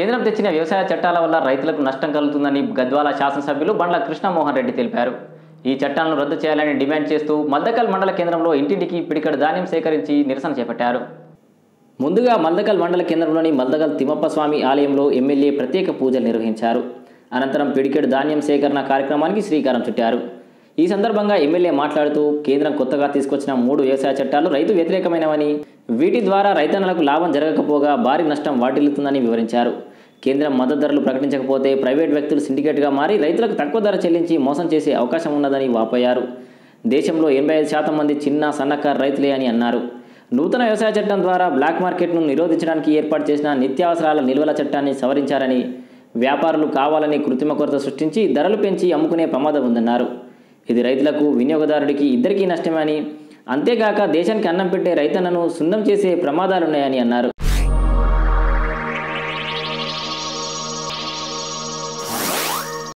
కేంద్రం తెచ్చిన వ్యవసాయ చట్టాల వల్ల రైతులకు నష్టం కలుగుతుందని గద్వాల శాసనసభ్యులు బండ్ల కృష్ణమోహన్ రెడ్డి తెలిపారు. ఈ చట్టాలను రద్దు చేయాలని డిమాండ్ చేస్తూ మల్దకల్ మండల కేంద్రంలో ఇంటింటికి పిడికడు ధాన్యం సేకరించి నిరసన చేపట్టారు. ముందుగా మల్దకల్ మండల కేంద్రంలోని మల్దకల్ తిమ్మప్ప స్వామి ఆలయంలో ఎమ్మెల్యే ప్రత్యేక పూజలు నిర్వహించారు. అనంతరం పిడికెడు ధాన్యం సేకరణ కార్యక్రమానికి శ్రీకారం చుట్టారు. ఈ సందర్భంగా ఎమ్మెల్యే మాట్లాడుతూ కేంద్రం కొత్తగా తీసుకొచ్చిన మూడు వ్యవసాయ చట్టాలు రైతు వ్యతిరేకమైనవని వీటి ద్వారా రైతన్నలకు లాభం జరగకపోగా భారీ నష్టం వాటిల్లుతుందని వివరించారు. కేంద్రం మద్దతు ధరలు ప్రకటించకపోతే ప్రైవేట్ వ్యక్తులు సిండికేట్గా మారి రైతులకు తక్కువ ధర చెల్లించి మోసం చేసే అవకాశం ఉన్నదని వాపోయారు. దేశంలో ఎనభై ఐదు శాతం మంది చిన్న సన్నకారు రైతులే అని అన్నారు. నూతన వ్యవసాయ చట్టం ద్వారా బ్లాక్ మార్కెట్ను నిరోధించడానికి ఏర్పాటు చేసిన నిత్యావసరాల నిల్వల చట్టాన్ని సవరించారని వ్యాపారులు కావాలని కృత్రిమ కొరత సృష్టించి ధరలు పెంచి అమ్ముకునే ప్రమాదం ఉందన్నారు. ఇది రైతులకు వినియోగదారుడికి ఇద్దరికీ నష్టమని అంతేగాక దేశానికి అన్నం పెట్టే రైతన్నను సున్నం చేసే ప్రమాదాలున్నాయని అన్నారు.